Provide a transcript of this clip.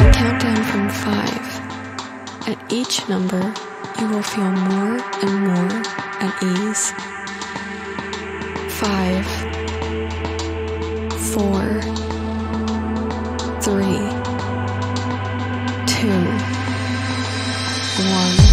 I count down from five, at each number, you will feel more and more at ease. Five, four, three, two, one.